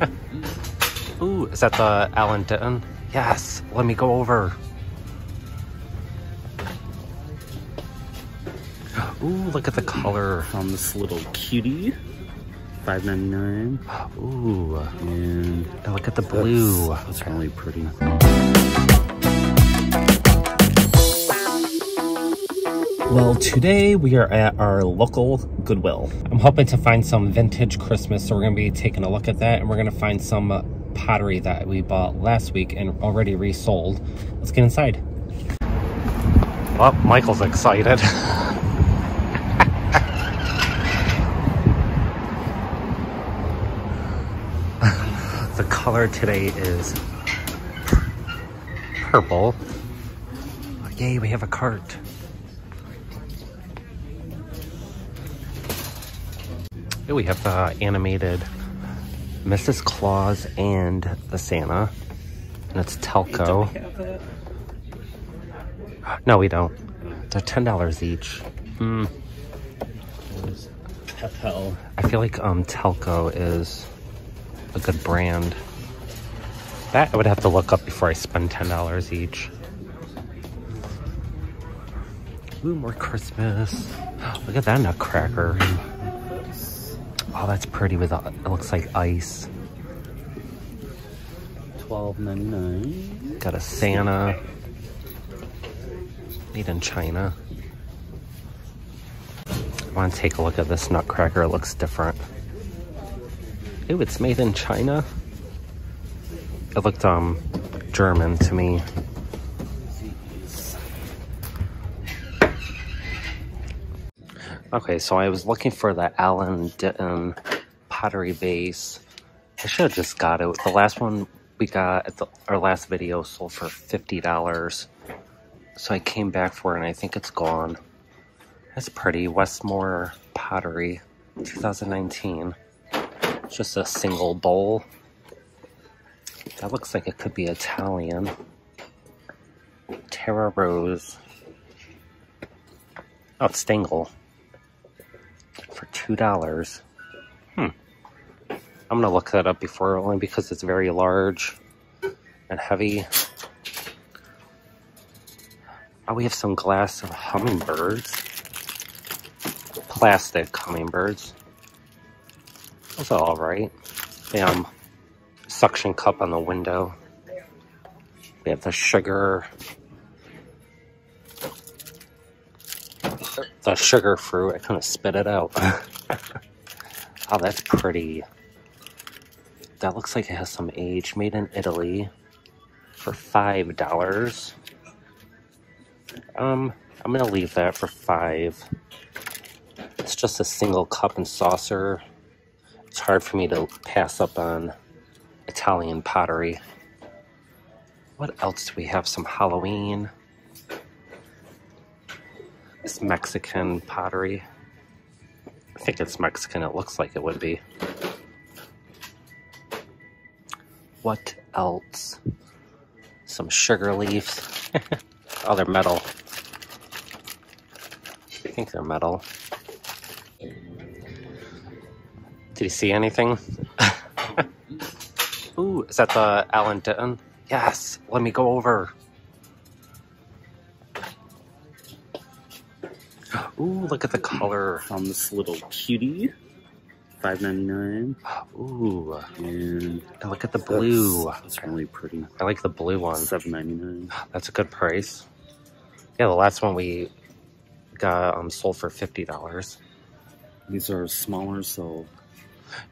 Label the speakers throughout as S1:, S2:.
S1: Ooh, is that the Alan Ditton? Yes, let me go over. Ooh, look at the color.
S2: on this little cutie. Five ninety nine.
S1: Ooh,
S2: And
S1: and look at the blue.
S2: That's, that's really pretty.
S1: Well, today we are at our local Goodwill. I'm hoping to find some vintage Christmas, so we're going to be taking a look at that, and we're going to find some uh, pottery that we bought last week and already resold. Let's get inside. Well, Michael's excited. the color today is purple. Yay, we have a cart. We have the animated Mrs. Claus and the Santa. And it's Telco. No, we don't. They're $10 each. Hmm.
S2: Pepel.
S1: I feel like um Telco is a good brand. That I would have to look up before I spend $10 each. Ooh, more Christmas. Look at that nutcracker. Oh, that's pretty with, uh, it looks like ice.
S2: Twelve ninety nine.
S1: Got a Santa. Made in China. I want to take a look at this nutcracker. It looks different. Ooh, it's made in China. It looked um German to me. Okay, so I was looking for the Allen Ditton pottery base. I should have just got it. The last one we got at the, our last video sold for $50. So I came back for it and I think it's gone. That's pretty. Westmore Pottery 2019. It's just a single bowl. That looks like it could be Italian. Terra Rose. Oh, it's Stangl. For $2. Hmm. I'm gonna look that up before, only because it's very large and heavy. Oh, we have some glass of hummingbirds. Plastic hummingbirds. That's alright. Um, suction cup on the window. We have the sugar. The sugar fruit. I kind of spit it out. oh, that's pretty. That looks like it has some age. Made in Italy for five dollars. Um, I'm gonna leave that for five. It's just a single cup and saucer. It's hard for me to pass up on Italian pottery. What else do we have? Some Halloween. This Mexican pottery. I think it's Mexican. It looks like it would be. What else? Some sugar leaves. oh, they're metal. I think they're metal. Did you see anything? Ooh, is that the Alan Ditton? Yes, let me go over. Look at the color.
S2: on this little cutie. Five ninety nine.
S1: Ooh,
S2: And
S1: look at the blue.
S2: That's, that's really pretty.
S1: I like the blue one.
S2: Seven ninety nine.
S1: That's a good price. Yeah, the last one we got um, sold for fifty dollars.
S2: These are smaller, so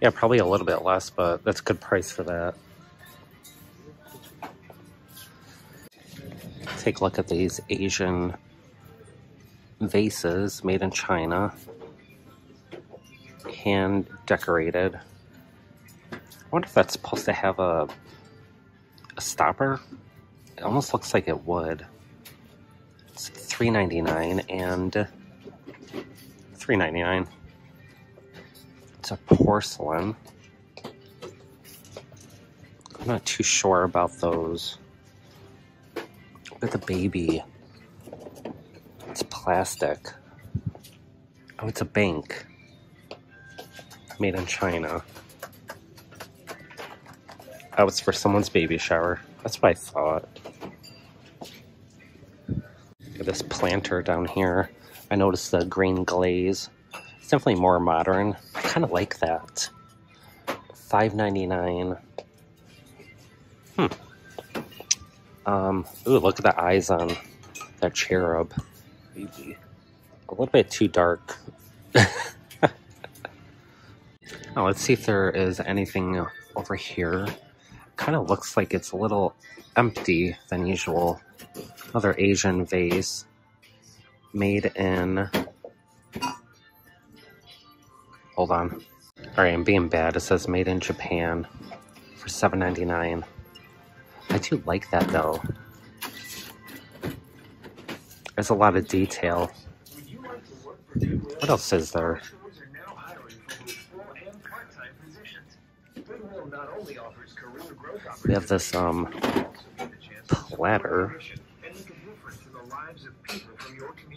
S1: Yeah, probably a little bit less, but that's a good price for that. Take a look at these Asian vases made in China, hand decorated. I wonder if that's supposed to have a a stopper. It almost looks like it would. It's three ninety nine and three ninety nine. It's a porcelain. I'm not too sure about those. Look at the baby. Plastic. Oh, it's a bank. Made in China. Oh, it's for someone's baby shower. That's what I thought. This planter down here. I noticed the green glaze. It's definitely more modern. I kind of like that. Five ninety nine. Hmm. Um. Ooh, look at the eyes on that cherub. A little bit too dark. oh, let's see if there is anything over here. Kind of looks like it's a little empty than usual. Another Asian vase made in. Hold on. All right, I'm being bad. It says made in Japan for seven ninety nine. I do like that though. There's a lot of detail. What else is there? We have this um platter.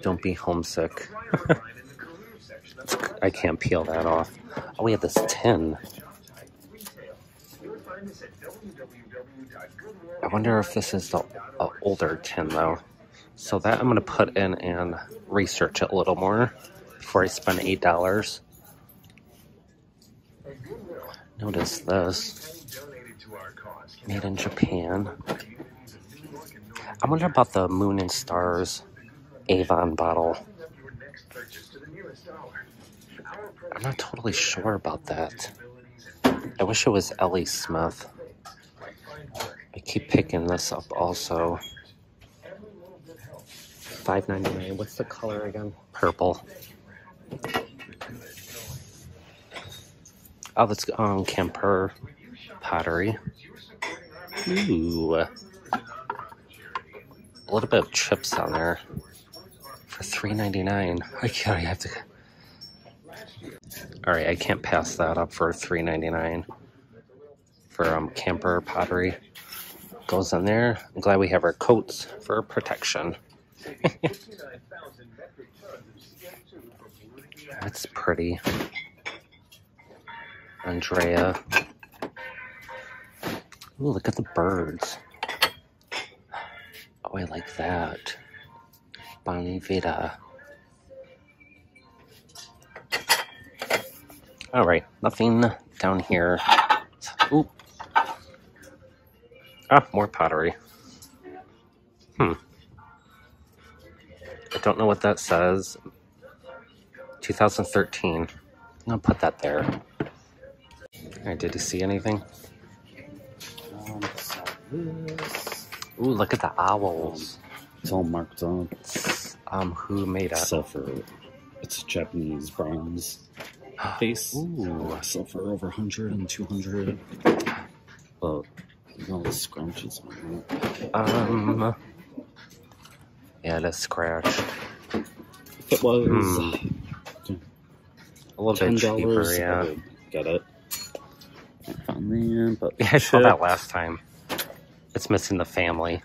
S1: Don't be homesick. I can't peel that off. Oh, we have this tin. I wonder if this is the uh, older tin though. So that I'm gonna put in and research it a little more before I spend eight dollars. Notice this. Made in Japan. I wonder about the Moon and Stars Avon bottle. I'm not totally sure about that. I wish it was Ellie Smith. I keep picking this up also. Five ninety nine. What's the color again? Purple. Oh, that's um Kemper pottery. Ooh, a little bit of chips on there for three ninety nine. I can't. I have to. All right, I can't pass that up for three ninety nine for um Kemper pottery. Goes in there. I'm glad we have our coats for protection. That's pretty. Andrea. Ooh, look at the birds. Oh, I like that. Bonvita. Alright, nothing down here. Ooh. Ah, more pottery. Hmm. I don't know what that says. 2013. I'm gonna put that there. Alright, did you see anything?
S2: Um.
S1: Ooh, look at the owls.
S2: It's all marked up.
S1: Um, who made it?
S2: So for it's a Japanese bronze face.
S1: Ooh.
S2: So for over 100 and 200. But you know the scrunches on it.
S1: Um. Yeah, the scratch.
S2: If it was
S1: Hmm. A little
S2: ten
S1: bit cheaper,
S2: dollars,
S1: yeah.
S2: would get it. Can't but
S1: Yeah, I saw that last time. It's missing the family.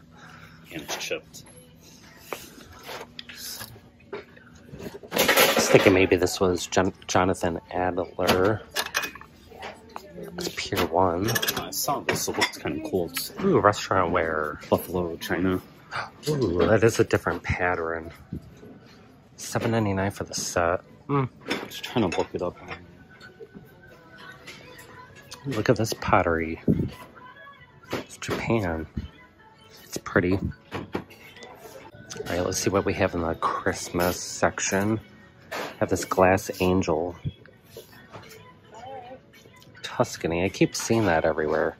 S2: And it's chipped.
S1: I was thinking maybe this was Jon- Jonathan Adler. It's Pier 1.
S2: I saw this. It looked kind of cool. It's
S1: Ooh, restaurant wear.
S2: Buffalo, China.
S1: Ooh, that is a different pattern. Seven ninety nine for the set. Hmm.
S2: Just trying to look it up.
S1: Look at this pottery. It's Japan. It's pretty. Alright, let's see what we have in the Christmas section. have this glass angel. Tuscany. I keep seeing that everywhere.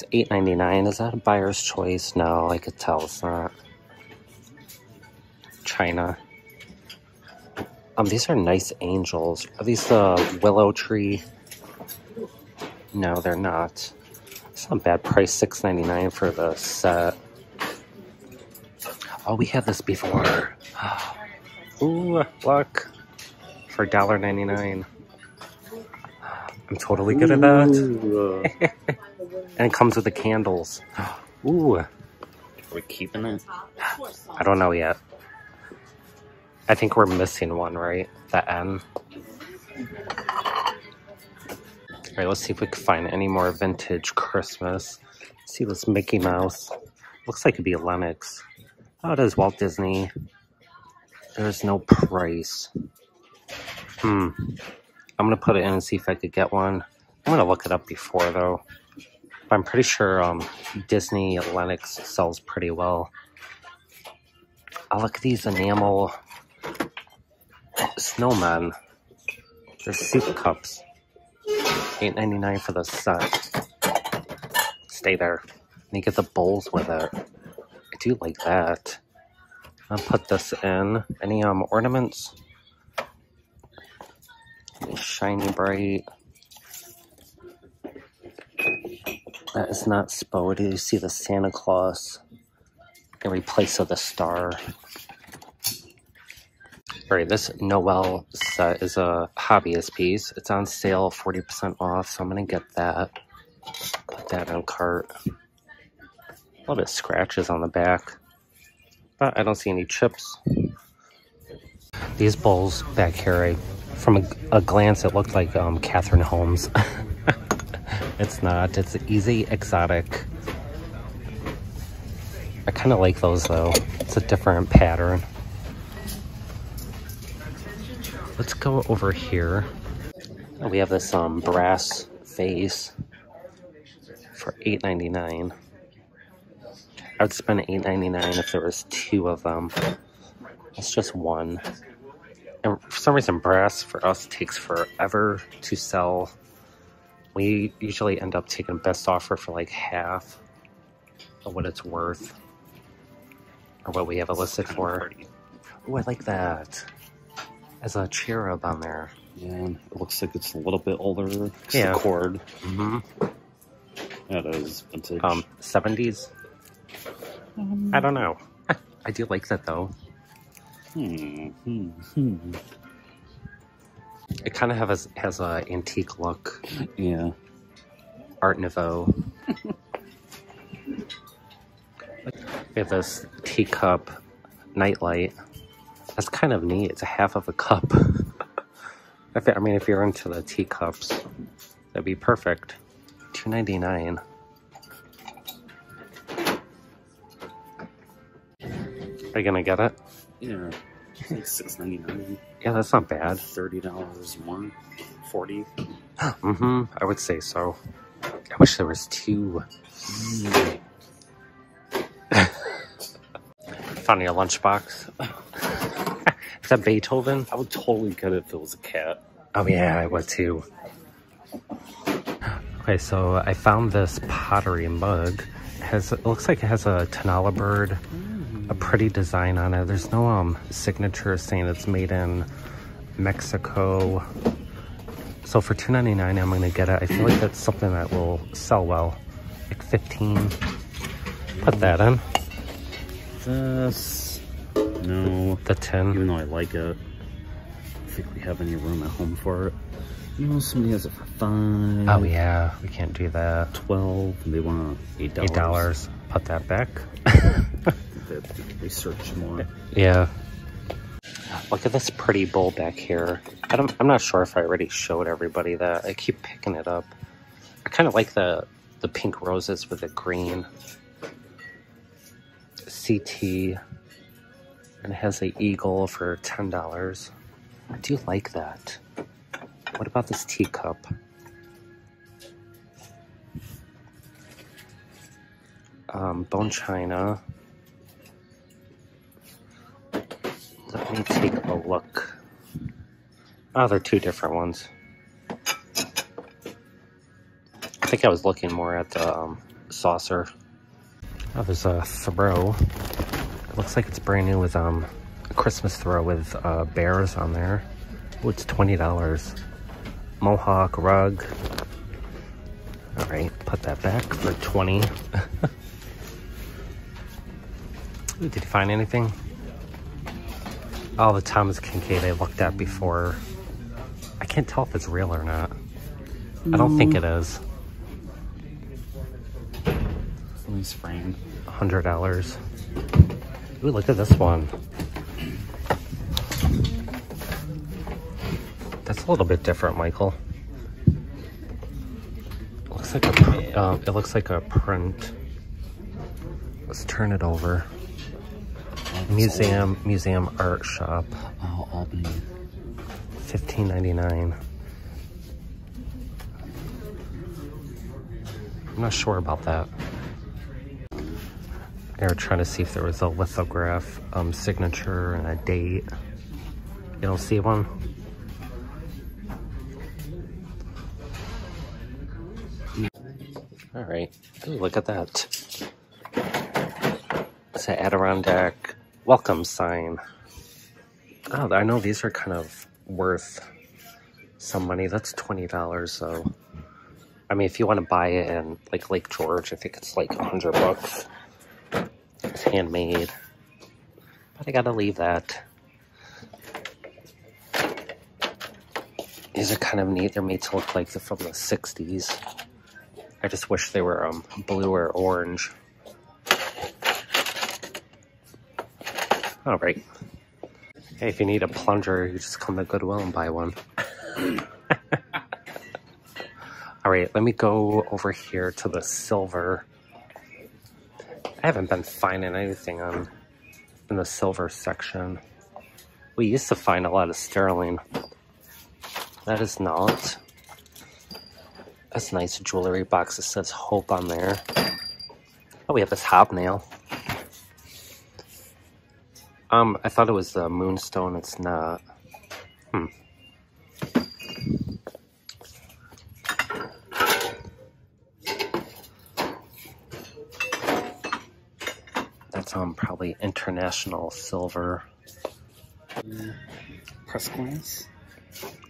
S1: It's eight ninety nine. Is that a buyer's choice? No, I could tell it's not. China. Um, these are nice angels. Are these the willow tree? No, they're not. It's not a bad price, six ninety nine for the set. Oh, we had this before. Ooh, look. For $1.99. I'm totally good at that. And it comes with the candles. Ooh,
S2: are we keeping it?
S1: I don't know yet. I think we're missing one, right? The N. Alright, let's see if we can find any more vintage Christmas. See this Mickey Mouse. Looks like it'd be a Lenox. Oh, it is Walt Disney. There's no price. Hmm. I'm gonna put it in and see if I could get one. I'm gonna look it up before though. But I'm pretty sure um, Disney Lenox sells pretty well. Oh, look at these enamel snowmen. They're soup cups. $8.99 for the set. Stay there. And you get the bowls with it. I do like that. I'll put this in. Any um ornaments? Shiny Brite. That is not Spo. You see the Santa Claus in replace of the star. Alright, this Noel set is a hobbyist piece. It's on sale, 40% off, so I'm going to get that. Put that in cart. A lot of scratches on the back. But I don't see any chips. These bowls back here, I, from a, a glance, it looked like um, Catherine Holmes. it's not. It's easy exotic. I kind of like those though. It's a different pattern. Let's go over here. We have this um, brass vase for $8.99. I would spend $8.99 if there was two of them. It's just one. And for some reason, brass for us takes forever to sell. We usually end up taking best offer for like half of what it's worth. Or what we have it listed for. Oh, I like that as a cherub on there.
S2: Yeah, it looks like it's a little bit older. It's
S1: Yeah.
S2: the cord.
S1: Mm-hmm.
S2: That is vintage.
S1: Um, 70s? I don't know. I do like that though.
S2: hmm, hmm, hmm.
S1: It kind of has has a antique look,
S2: Yeah.
S1: Art Nouveau. we have this teacup nightlight. That's kind of neat. It's a half of a cup. I mean, if you're into the teacups, that'd be perfect. Two ninety nine. Are you gonna get it?
S2: Yeah. It's like six ninety nine.
S1: Yeah, that's not bad.
S2: Thirty dollars more. Forty.
S1: Mm-hmm. I would say so. I wish there was two. Found your lunchbox. Is that Beethoven?
S2: I would totally get it if it was a cat.
S1: Oh yeah, I would too. Okay, so I found this pottery mug. It has it looks like it has a Tonala bird, a pretty design on it. There's no um signature saying it's made in Mexico. So for $2.99 I'm gonna get it. I feel like that's something that will sell well. Like 15. Put that in.
S2: This. No.
S1: The tin.
S2: Even though I like it. I don't think we have any room at home for it. You know, somebody has it for five.
S1: Oh yeah, we can't do that.
S2: Twelve. And they want eight dollars.
S1: Eight dollars. Put that back.
S2: They have to research more.
S1: Yeah. Look at this pretty bowl back here. I don't, I'm not sure if I already showed everybody that. I keep picking it up. I kind of like the the pink roses with the green. CT. And it has a eagle for ten dollars. I do like that. What about this teacup? Um, bone china. Let me take a look. Oh, they're two different ones. I think I was looking more at the um, saucer. Oh, there's a throw. Looks like it's brand new with um, a Christmas throw with uh, bears on there. Oh, it's twenty dollars. Mohawk rug. All right, put that back for twenty. Ooh, Did you find anything? Oh, the Thomas Kinkade I looked at before. I can't tell if it's real or not. I don't think it is.
S2: Nice frame.
S1: hundred dollars. Ooh, look at this one. That's a little bit different, Michael. looks like a pr- uh, it looks like a print. Let's turn it over. Museum museum art shop,
S2: Oh, Albany.
S1: fifteen ninety nine. I'm not sure about that. They were trying to see if there was a lithograph um, signature and a date. You don't see one? All right. Ooh, look at that. It's an Adirondack welcome sign. Oh, I know these are kind of worth some money. That's $20, so. I mean, if you want to buy it in like Lake George, I think it's like a hundred bucks. It's handmade, but I gotta leave that. These are kind of neat. They're made to look like they're from the '60s. I just wish they were um, blue or orange. All right. Hey, if you need a plunger, you just come to Goodwill and buy one. All right, let me go over here to the silver. I haven't been finding anything on in the silver section. We used to find a lot of sterling. That is not. That's nice jewelry box that says hope on there. Oh, we have this hobnail. Um, I thought it was the moonstone. It's not. Hmm. That's um probably international silver.
S2: Press glass?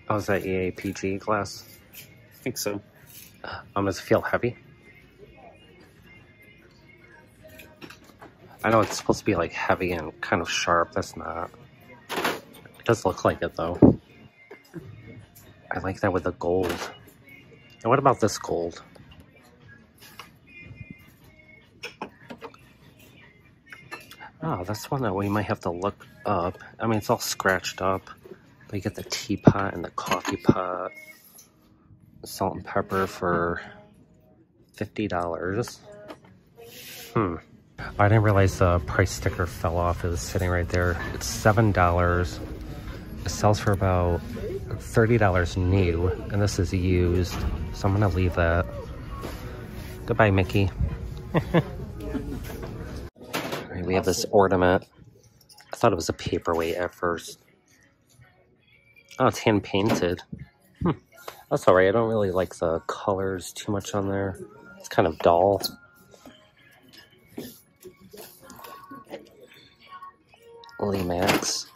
S1: Oh, is that EAPG glass?
S2: I think so.
S1: Um, does it feel heavy? I know it's supposed to be like heavy and kind of sharp. That's not. It does look like it though. I like that with the gold. And what about this gold? Oh, that's one that we might have to look up. I mean, it's all scratched up. But you get the teapot and the coffee pot. Salt and pepper for $50. Hmm. I didn't realize the price sticker fell off. It was sitting right there. It's $7. It sells for about $30 new, and this is used. So I'm going to leave that. Goodbye, Mickey. We have this ornament. I thought it was a paperweight at first. Oh, it's hand painted. Hmm. That's alright. I don't really like the colors too much on there. It's kind of dull. Lily Max.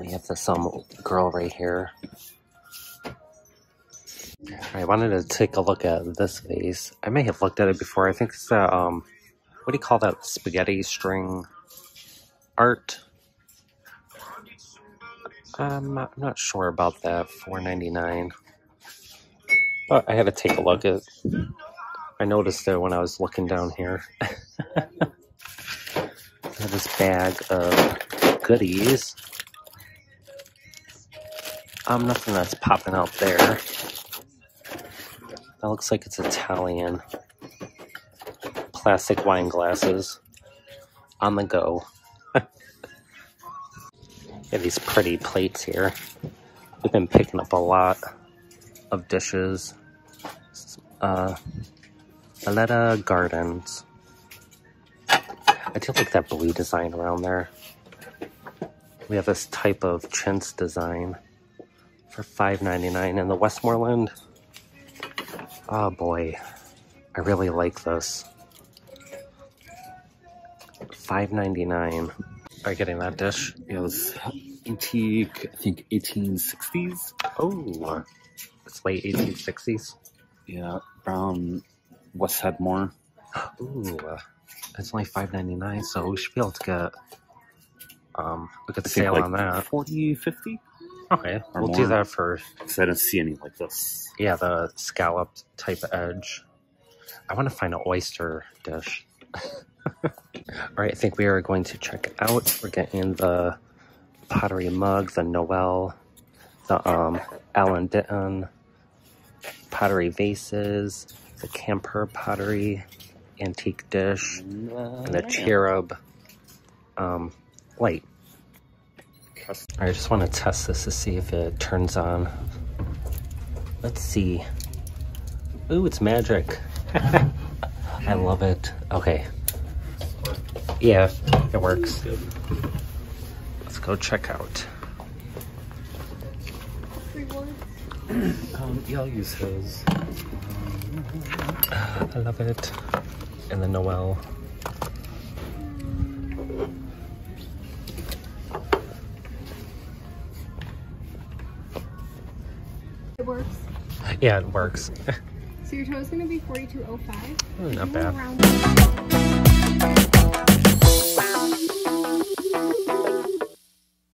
S1: We have this um girl right here. I wanted to take a look at this vase. I may have looked at it before. I think it's that um what do you call that spaghetti string art? I'm not, I'm not sure about that. Four ninety nine. But I had to take a look at. I noticed it when I was looking down here. Have this bag of goodies. Um, nothing that's popping out there. That looks like it's Italian. Plastic wine glasses on the go. Have these pretty plates here. We've been picking up a lot of dishes. Uh, Aletta Gardens. I do like that blue design around there. We have this type of chintz design for $5.99 in the Westmoreland. Oh boy, I really like this. $5.99. Are you getting that dish?
S2: It was antique, I think 1860s.
S1: Oh, it's late 1860s.
S2: Yeah, brown West Headmore.
S1: Ooh, it's only five ninety nine, so we should be able to get um a good
S2: I think
S1: sale
S2: like
S1: on that.
S2: 40, 50?
S1: Okay, we'll do that first.
S2: Because I don't see any like this.
S1: yeah the scalloped type edge. I want to find an oyster dish. All right, I think we are going to check out. We're getting the pottery mug, the Noel, the um Alan Ditton, pottery vases, the camper pottery antique dish,
S2: And,
S1: the cherub um, light. I just want to test this to see if it turns on. Let's see. Ooh, it's magic. I love it. Okay. Yeah, it works. Let's go check out.
S2: Um, yeah, I'll use his.
S1: I love it. And the Noel.
S3: It works.
S1: Yeah, it works.
S3: So your total is going to be 4205.
S1: Not bad.